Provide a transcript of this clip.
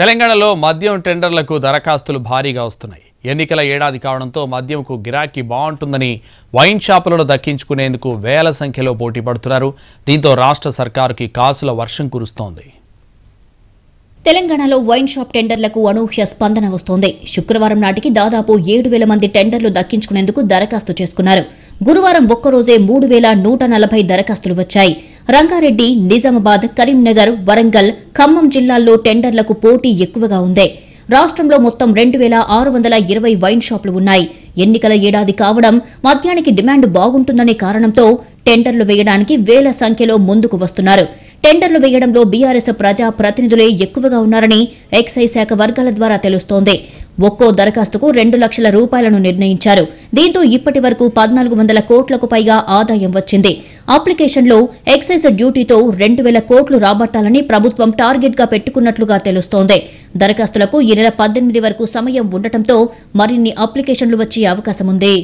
తెలంగాణలో మద్యం టెండర్లకు దరఖాస్తులు భారీగా వస్తున్నాయి. ఎన్నికల ఏడాది కావడంతో మద్యంకు గిరాకీ బాగుంటుందని వైన్ షాపులను దక్కించుకునేందుకు వేల సంఖ్యలో పోటీ పడుతున్నారు. దీంతో రాష్ట్ర సర్కారుకి కాసుల వర్షం కురుస్తోంది. తెలంగాణలో వైన్ షాప్ టెండర్లకు అనూహ్య స్పందన వస్తోంది. శుక్రవారం నాటికి దాదాపు ఏడు వేల మంది టెండర్లు దక్కించుకునేందుకు దరఖాస్తు చేసుకున్నారు. గురువారం ఒక్కరోజే మూడు వేల నూట నలభై దరఖాస్తులు వచ్చాయి. రంగారెడ్డి నిజామాబాద్ కరీంనగర్ వరంగల్ ఖమ్మం జిల్లాల్లో టెండర్లకు పోటీ ఎక్కువగా ఉంది. రాష్ట్రంలో మొత్తం రెండు వేల ఆరు వందల ఇరవై వైన్ షాపులు ఉన్నాయి. ఎన్నికల ఏడాది కావడం మద్యానికి డిమాండ్ బాగుంటుందనే కారణంతో టెండర్లు వేయడానికి వేల సంఖ్యలో ముందుకు వస్తున్నారు. టెండర్లు వేయడంలో బీఆర్ఎస్ ప్రజా ప్రతినిధులే ఎక్కువగా ఉన్నారని ఎక్సైజ్ శాఖ వర్గాల ద్వారా తెలుస్తోంది. ఒక్కో దరఖాస్తుకు రెండు లక్షల రూపాయలను నిర్ణయించారు. దీంతో ఇప్పటి వరకు పద్నాలుగు వందల కోట్లకు పైగా ఆదాయం వచ్చింది. అప్లికేషన్లో ఎక్సైజ్ డ్యూటీతో రెండు వేల కోట్లు రాబట్టాలని ప్రభుత్వం టార్గెట్గా పెట్టుకున్నట్లుగా తెలుస్తోంది. దరఖాస్తులకు ఈ నెల పద్దెనిమిది వరకు సమయం ఉండటంతో మరిన్ని అప్లికేషన్లు వచ్చే అవకాశం ఉంది